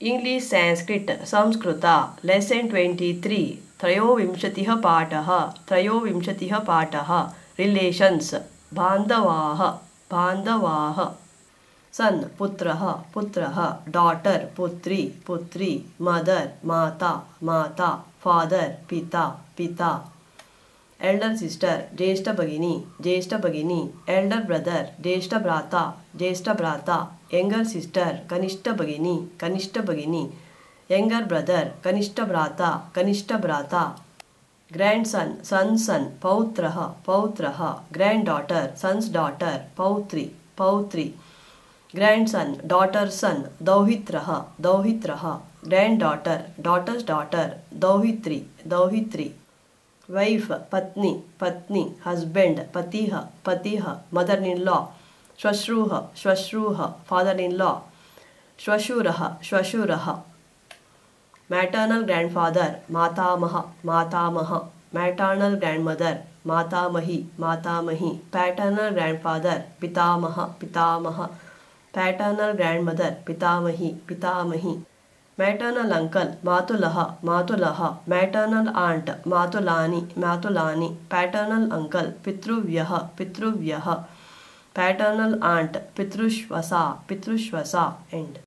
English Sanskrit Sanskrit lesson twenty three त्रयोविंशतिः पाठः त्रयोविंशतिः पाठः रिलेशन्स् बान्धवाः बान्धवाः सन् पुत्रः पुत्रः डाटर् पुत्री पुत्री मदर् माता माता फादर् पिता पिता एल्डर् सिस्टर् ज्येष्ठभगिनी ज्येष्ठभगिनी एल्डर् ब्रदर् ज्येष्ठभ्राता ज्येष्ठभ्राता यङ्गर् सिस्टर् कनिष्ठभगिनी कनिष्ठभगिनी यङ्गर् ब्रदर् कनिष्ठभ्राता कनिष्ठभ्राता ग्राण्ड् सन् सन् सन् पौत्रः पौत्रः ग्राण्ड् डाटर् सन्स् डाटर् पौत्री पौत्री ग्राण्ड् सन् डाटर् सन् दौहित्रः दौहित्रः ग्राण्ड् डाटर् डाटर्स् डाटर् दौहित्री दौहित्री वैफ् पत्नी पत्नी हस्बेण्ड् पति पति मदर् इन् ला श्वश्रूः श्वश्रूः फादर् इन् ला श्वशुरः श्वशुरः मैटर्नल् ग्राण्ड् फादर् मातामह मातामह मैटर्नल् ग्राण्ड् मदर् मातामही मातामही पैटर्नल् ग्राण्ड् फादर् पितामह पितामह पैटर्नल ग्राण्ड् मदर् पितामही पितामही मैटर्नल् अंकल मातुलहा मातुलहा मैटर्नल आंट मातुलानी मातुलानी पैटर्नल अंकल पितृव्य पितृव्य पैटर्नल आंट पितृश्वसा पितृश्वसा एण्ड्